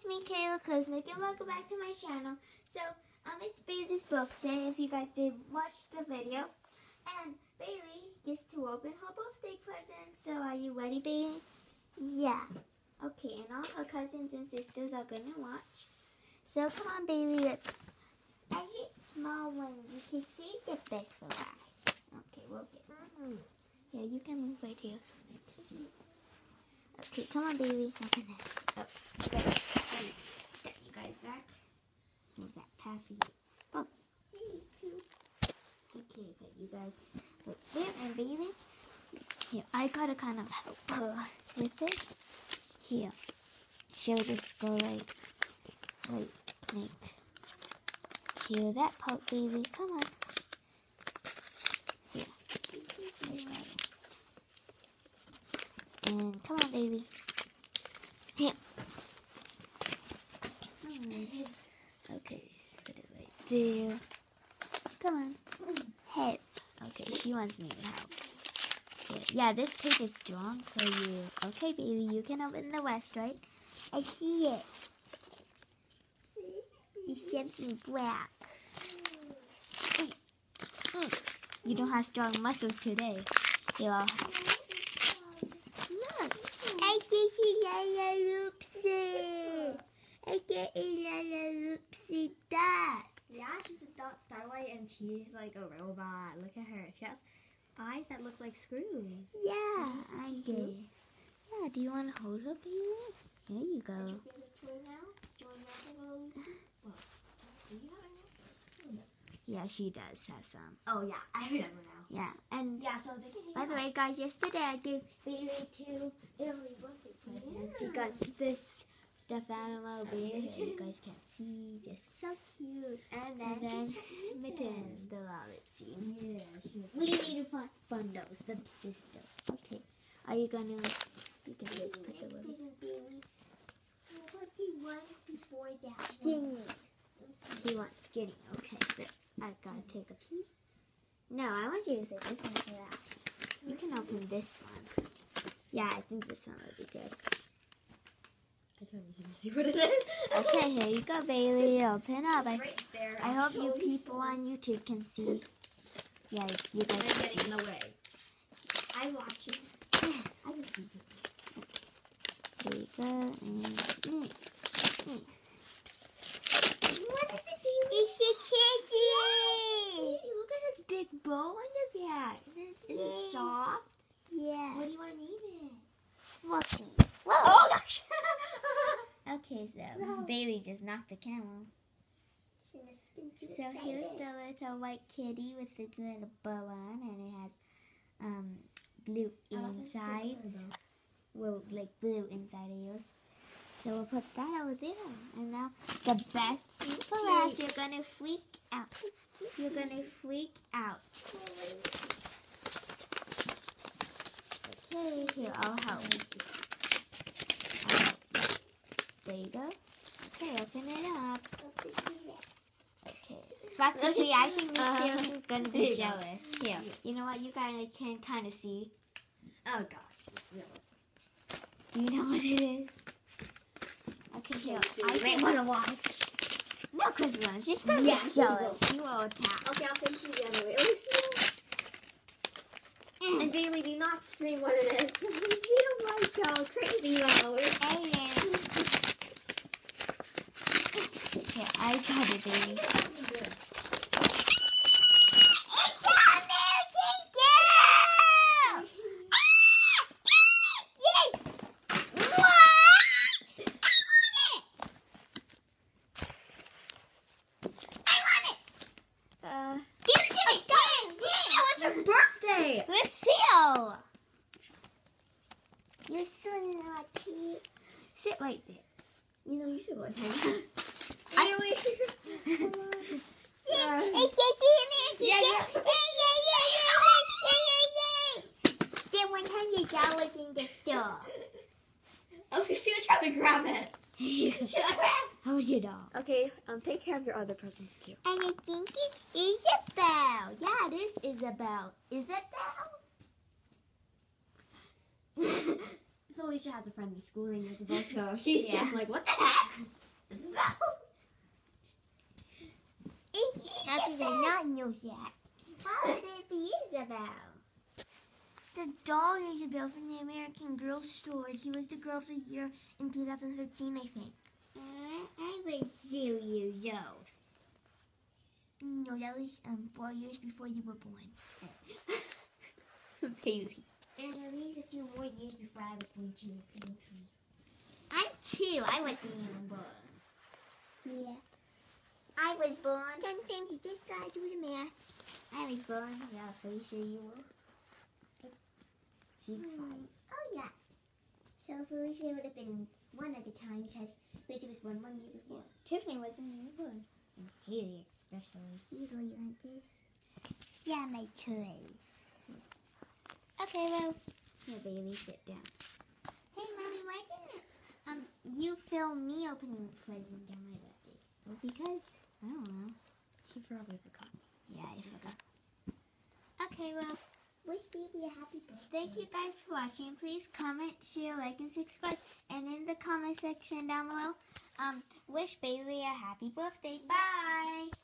it's me, Kayla Koznick, and welcome back to my channel. So, um, it's Bailey's birthday, if you guys did watch the video. And Bailey gets to open her birthday present. So, are you ready, Bailey? Yeah. Okay, and all her cousins and sisters are gonna watch. So, come on, Bailey. Let's... I hate small ones. You can save the best for last. Okay, we'll get... Mm -hmm. Yeah, you can move right here so they can see. Okay, come on, baby. Open it. Oh, step you guys back. Move that past you. Oh. Okay, but you guys look there and baby. Here, I gotta kind of help her with it. Here, she'll just go like, like, like, to that part, baby. Come on. Come on, baby. Yeah. Okay, put it right there. Come on. Help. Okay, she wants me to help. Yeah, this tape is strong for you. Okay, baby, you can open the west, right? I see it. It's something black. You don't have strong muscles today. I'll Loopsy. I get Loopsy dot. Yeah, she's a dot starlight and she's like a robot. Look at her. She has eyes that look like screws. Yeah, I it. Yeah, do you want to hold her, baby? There you go. Is your favorite toy now? Do you want to well, do you have yeah, she does have some. Oh yeah, I remember now. Yeah, and yeah. So they can. By the way, guys, yesterday I gave Bailey two Italy presents. She got this stuffed animal bear. you guys can't see, just so cute. And then, and then mittens, the Lalaloopsy. Yeah. We need to find bundles, the system. Okay. Are you gonna? You can just put the little. What do you want before that? Skinny. He wants skinny. Okay, this. I gotta take a peek. No, I want you to say this one last. You can open this one. Yeah, I think this one would be good. I can't even see what it is. okay, here you go, Bailey. Open up. I, right there. I hope you people on YouTube can see. Yeah, you guys can see. in the way. I watch it. I can see. There you go. And mm, mm. What is it, Bailey? It's a kitty. Look at its big bow on your back. Is it, is yeah. it soft? Yeah. What do you want to name it? Fluffy. Whoa. Oh gosh. Okay, so no. Bailey just knocked the camel. So here's the little white kitty with its little bow on, and it has um, blue insides. Well, like blue inside ears. So we'll put that over there. And now the best for last, you're gonna freak out. You're gonna freak out. Okay, here, I'll help. There you go. Okay, open it up. Okay. Practically, I think Miss uh, is gonna be jealous. Here, you know what? You guys can kind of see. Oh gosh. Do you know what it is? Okay, here. I may want to watch. No, Kristen, she's gonna yeah, be jealous. She will attack. Okay, I'll face you the other way. Mm. And Bailey, do not scream what it is. don't like how crazy though. Hey, I got it, baby. Lucille! You're so naughty. Sit right there. You know, you should go and hang out. I wait. Yeah, Then one hundred dollars in the store. Okay, see what you have to grab it. How was your dog? Okay, um, take care of your other presents too. And I think it's Isabelle. Yeah, it is Isabelle. Isabel? Felicia has a friend in school named Isabel, so she's yeah. just like, what the heck? do they not know yet? What would it be Isabelle? The doll Isabelle from the American Girl store. She was the girl of the year in 2013, I think. Uh, I was zero years old. No, that was um four years before you were born. Baby. And at least a few more years before I was born too. I'm two. I wasn't even born. Yeah. I was born. Sometimes you just gotta do the math. I was born. Yeah, Felicia, you were. She's five. Oh yeah. So Felicia would have been one at the time because Felicia was born one year before. Tiffany wasn't even born. And Haley especially. Here you want this? Yeah, my toys. Okay, well, here, Bailey, sit down. Hey, Mommy, why didn't um you film me opening the present on my birthday? Well, because, I don't know. She probably forgot. Yeah, I forgot. Okay, well, wish baby a happy birthday. Thank you guys for watching. Please comment, share, like, and subscribe. And in the comment section down below, um, wish Bailey a happy birthday. Bye.